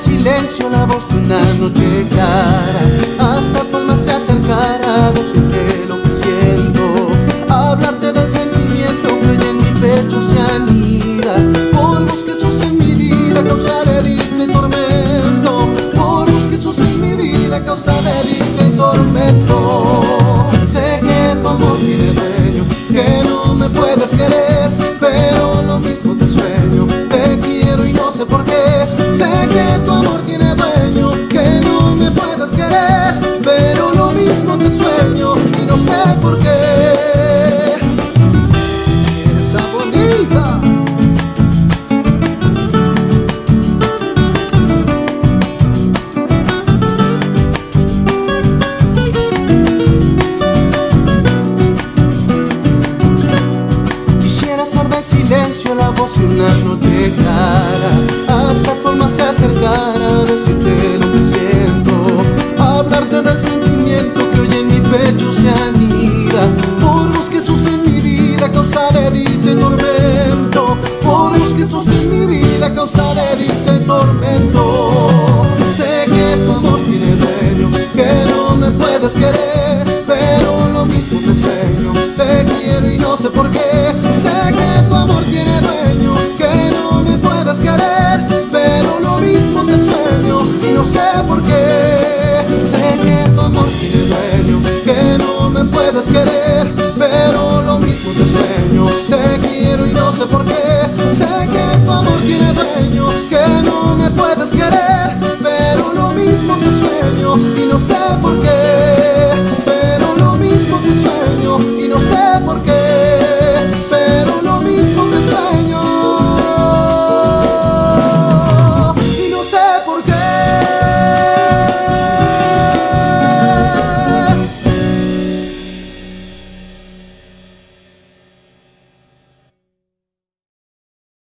silencio la voz de una noche clara Hasta tu alma se acercara a decirte lo que siento Hablarte del sentimiento que hoy en mi pecho se anida Por vos que sos en mi vida causa de dicha y tormento Por vos que sos en mi vida causa de dicha y tormento. Sé que tu amor tiene dueño, que no me puedes querer Pero lo mismo te sueño, te quiero y no sé por qué Sé que tu amor tiene dueño, que no me puedes querer, pero lo mismo te sueño y no sé por qué. Esa bonita. Quisiera sorber el silencio, la voz de una noche clara vida causa de dicha y tormento. Por que sos en mi vida causa de dicha y tormento. Sé que tu amor tiene dueño, que no me puedes querer Pero lo mismo te sueño, te quiero y no sé por qué. Sé que tu amor tiene dueño, que no me puedes querer Pero lo mismo te sueño y no sé por qué. Sé que tu amor tiene dueño, que no me puedes querer no sé por qué Sé que tu amor tiene